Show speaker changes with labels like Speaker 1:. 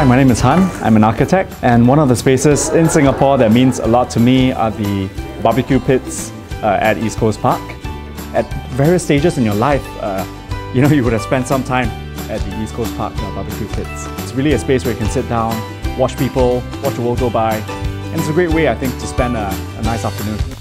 Speaker 1: Hi, my name is Han. I'm an architect, and one of the spaces in Singapore that means a lot to me are the barbecue pits uh, at East Coast Park. At various stages in your life, uh, you know, you would have spent some time at the East Coast Park uh, barbecue pits. It's really a space where you can sit down, watch people, watch the world go by, and it's a great way, I think, to spend a, a nice afternoon.